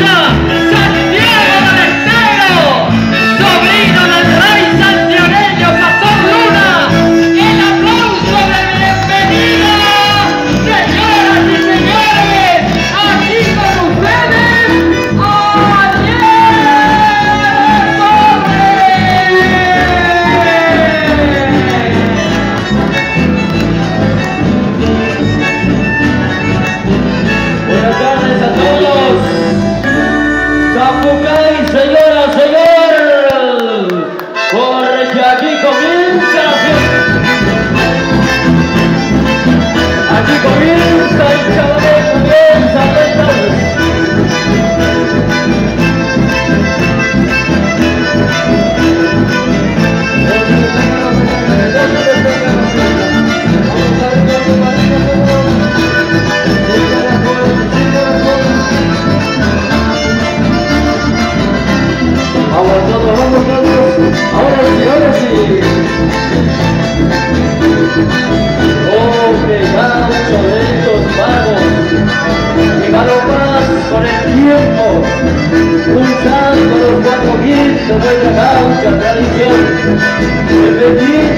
Russia! Tell me.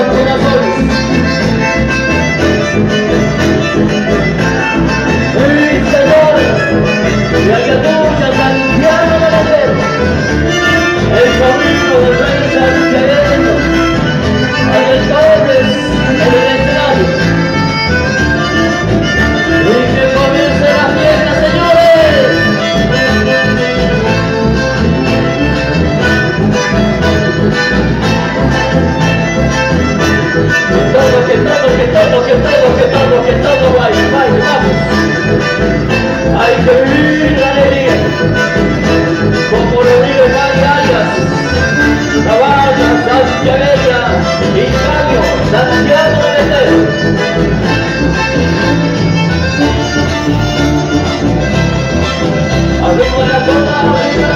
Pero, pero. Santiago de Metero. Abrimos la puerta,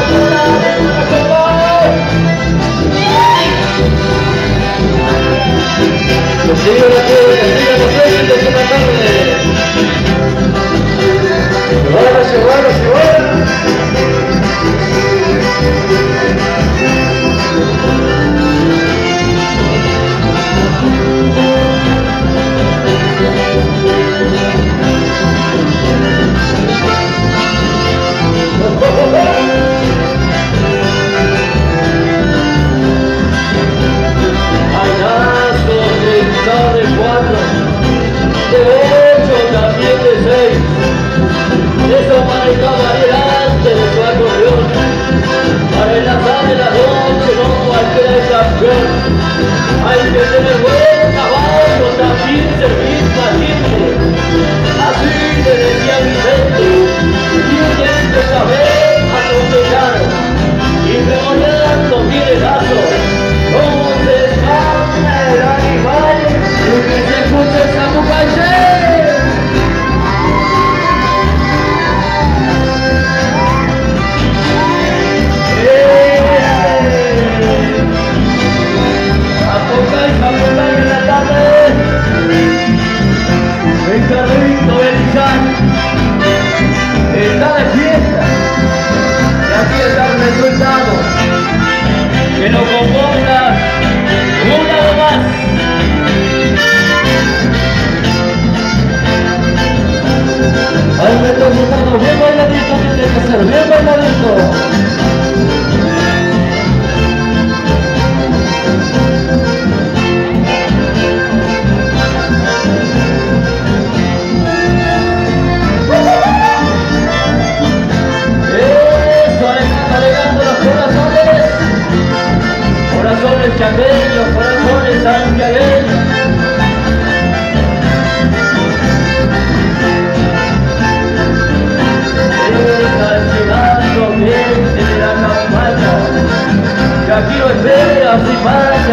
Sergio Bernadetto.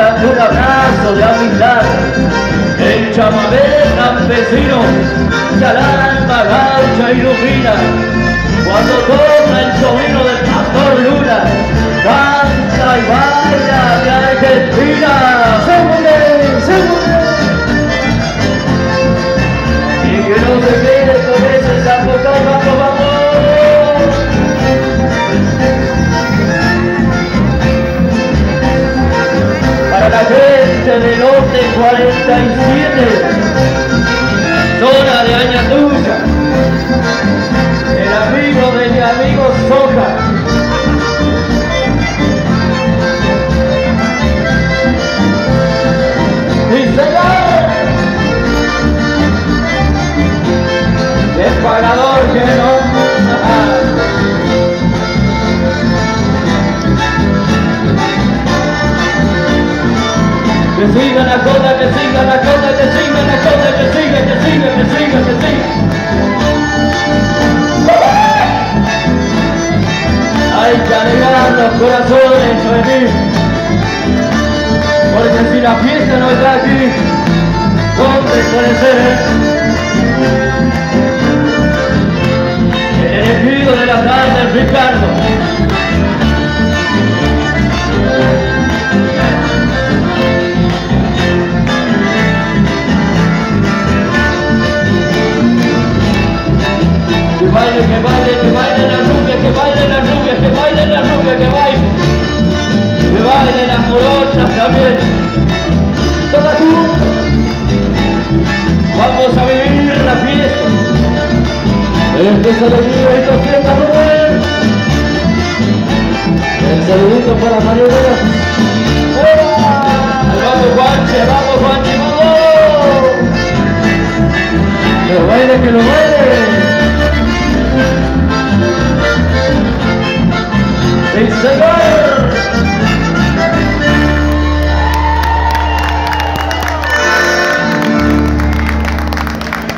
Vaya un abrazo de amistad. El chamamé campesino, que al alma gaucha ilumina, cuando toca el sobrino del pastor Luna, canta y baila de Argentina. ¡Segure, segure! Y que no se quede con ese norte 47, zona de Que siga la cola, que siga la cola, que siga la cola, que siga, que siga, que siga, que siga. Hay los corazones, Noemí. Porque si la fiesta no está aquí, ¿dónde puede ser? El elegido de la tarde, Ricardo. Que baile, que baile, la rubia, que baile la rubia, que baile la rubia, que baile. Que baile las morochas también. Todas juntas. Vamos a vivir la fiesta. Empieza la vida y esto fiesta Rubén. El saludito para Mario Vera. Vamos Juanche, vamos Juanche, vamos. Que lo baile, que lo baile. Señor!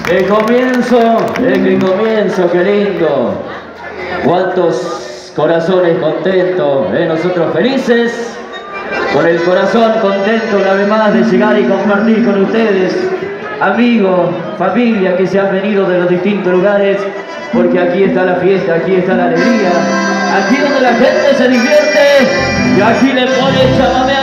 ¡Qué comienzo! ¡Eh, qué comienzo! ¡Qué lindo! ¿Cuántos corazones contentos? ¿eh? Nosotros felices, con el corazón contento una vez más de llegar y compartir con ustedes, amigos, familia que se han venido de los distintos lugares, porque aquí está la fiesta, aquí está la alegría, aquí donde la gente se divierte. Y aquí le pone chamamé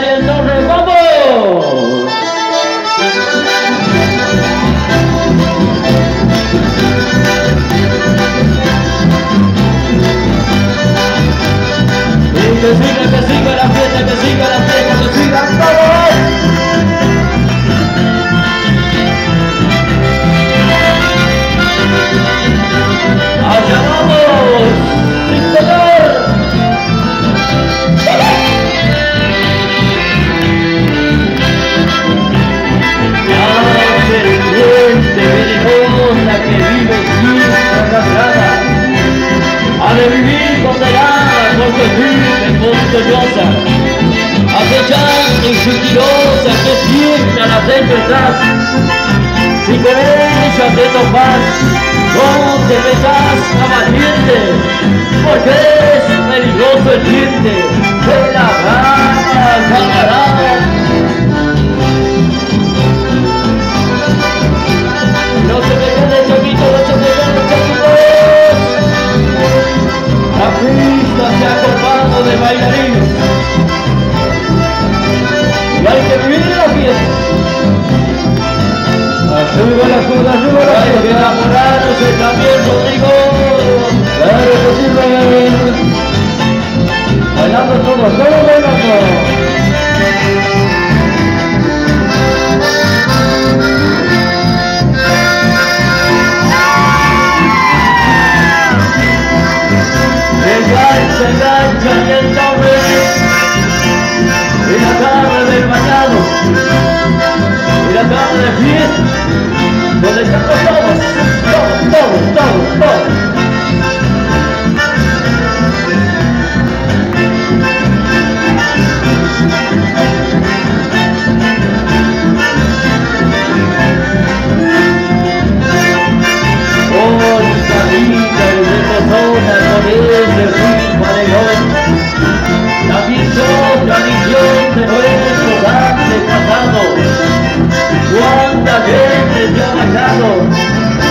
si con ella te topas no te metas a valiente porque es peligroso el diente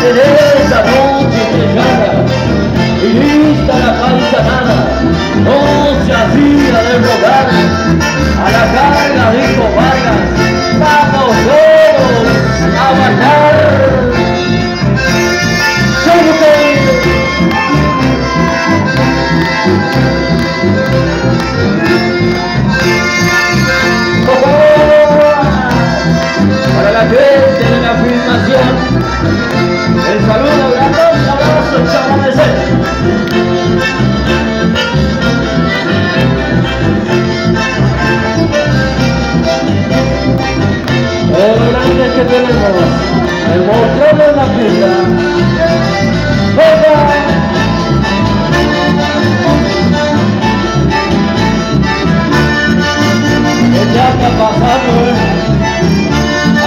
en esa noche estrellada y lista la paisanada, no se hacía pasando ¿eh?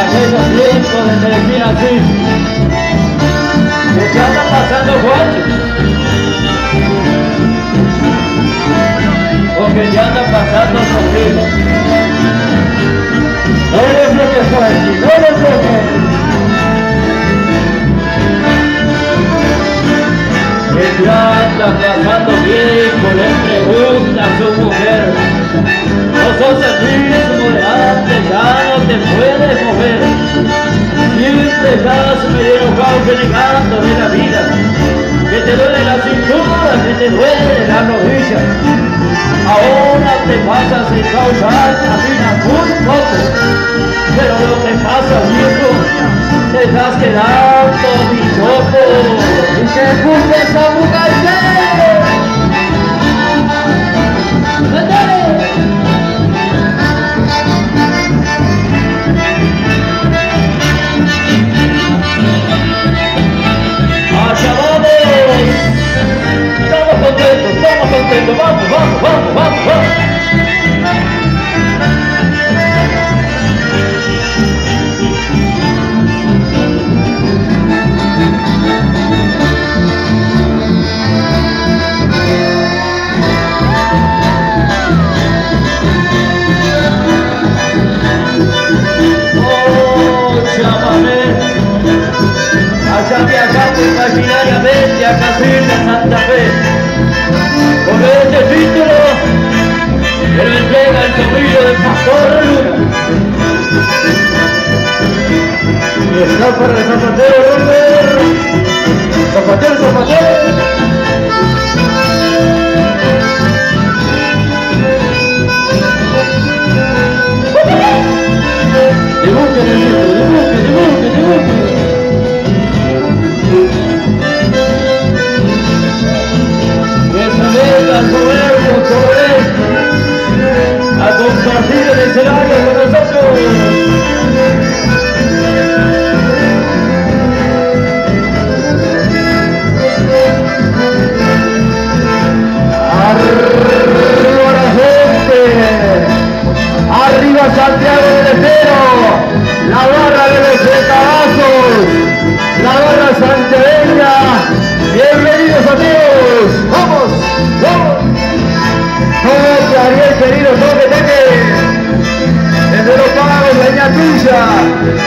aquellos tiempos de decir así que ya está pasando Juan o que ya anda pasando Sofía no le bloques Juan no le bloques que ya anda pasando Siempre estás medio enojado renegando de la vida. Que te duele la cintura, que te duele la rodilla. Ahora te pasas en causar caminas muy poco. Pero lo que pasa, viejo, te estás quedando bichoco. Y que escucha esa mujer.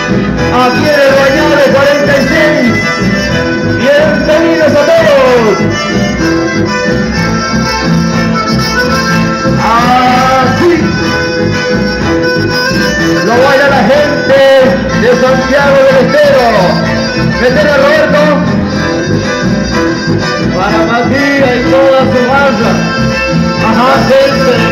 El Bañales 46, bienvenidos a todos. Así lo baila la gente de Santiago del Estero. Metele Roberto. Para Matías y toda su banda. Ajá, gente.